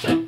So.